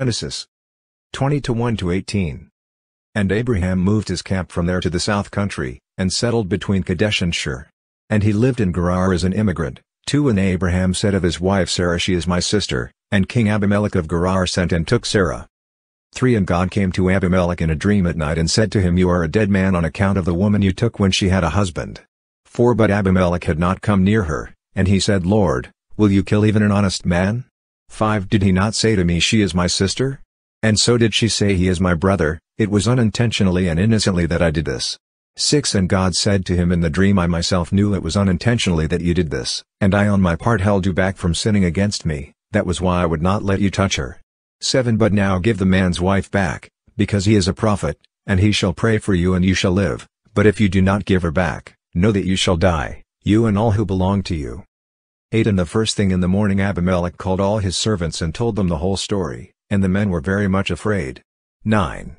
Genesis 20 to 1 to 18. And Abraham moved his camp from there to the south country, and settled between Kadesh and Shur. And he lived in Gerar as an immigrant. 2 And Abraham said of his wife Sarah she is my sister, and King Abimelech of Gerar sent and took Sarah. 3 And God came to Abimelech in a dream at night and said to him You are a dead man on account of the woman you took when she had a husband. 4 But Abimelech had not come near her, and he said Lord, will you kill even an honest man? 5 Did he not say to me she is my sister? And so did she say he is my brother, it was unintentionally and innocently that I did this. 6 And God said to him in the dream I myself knew it was unintentionally that you did this, and I on my part held you back from sinning against me, that was why I would not let you touch her. 7 But now give the man's wife back, because he is a prophet, and he shall pray for you and you shall live, but if you do not give her back, know that you shall die, you and all who belong to you. 8 And the first thing in the morning Abimelech called all his servants and told them the whole story, and the men were very much afraid. 9.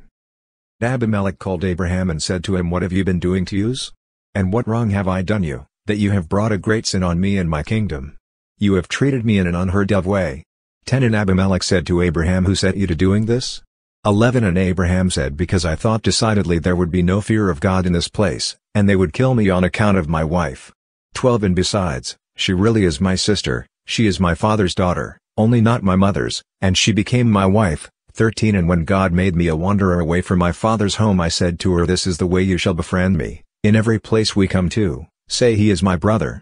Abimelech called Abraham and said to him What have you been doing to us? And what wrong have I done you, that you have brought a great sin on me and my kingdom? You have treated me in an unheard of way. 10 And Abimelech said to Abraham Who set you to doing this? 11 And Abraham said Because I thought decidedly there would be no fear of God in this place, and they would kill me on account of my wife. 12 And besides, she really is my sister, she is my father's daughter, only not my mother's, and she became my wife. 13 And when God made me a wanderer away from my father's home I said to her This is the way you shall befriend me, in every place we come to, say he is my brother.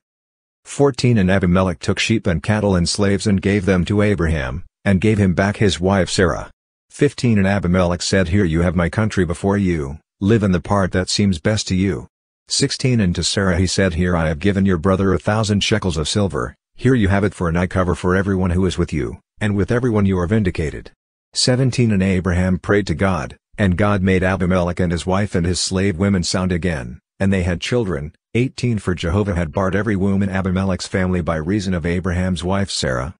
14 And Abimelech took sheep and cattle and slaves and gave them to Abraham, and gave him back his wife Sarah. 15 And Abimelech said Here you have my country before you, live in the part that seems best to you. 16 And to Sarah he said Here I have given your brother a thousand shekels of silver, here you have it for an eye cover for everyone who is with you, and with everyone you are vindicated. 17 And Abraham prayed to God, and God made Abimelech and his wife and his slave women sound again, and they had children, 18 For Jehovah had barred every womb in Abimelech's family by reason of Abraham's wife Sarah,